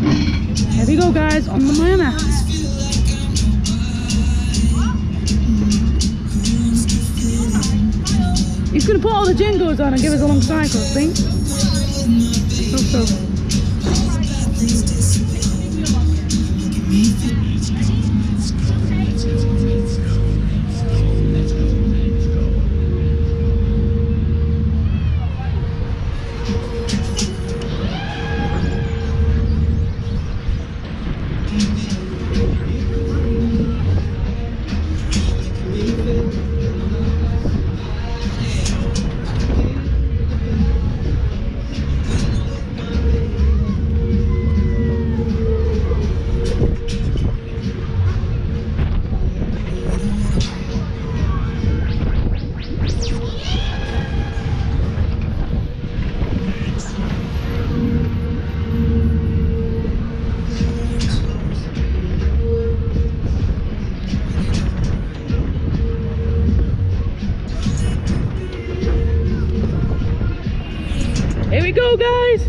Here we go guys, on the Miami. He's gonna put all the jingles on and give us a long cycle, I think. Hope so. Here we go, guys.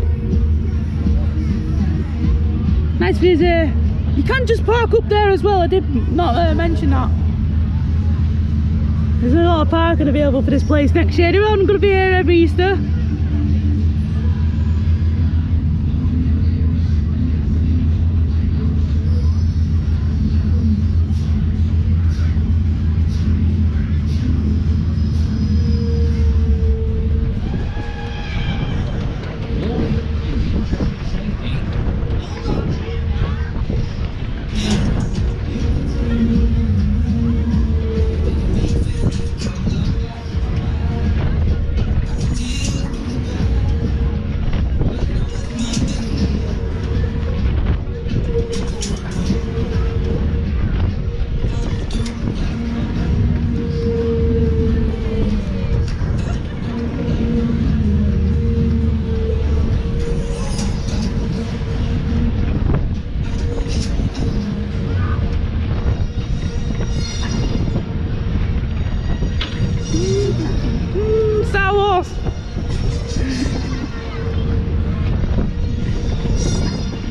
Nice here. You can just park up there as well. I did not uh, mention that. There's a lot of parking available for this place next year. I'm going to be here every Easter.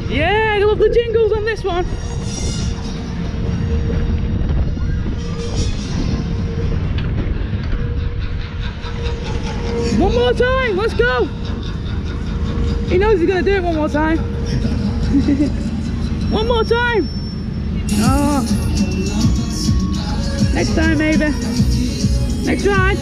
Yeah, I love the jingles on this one. One more time, let's go. He knows he's gonna do it one more time. one more time. Oh. Next time maybe. Next ride.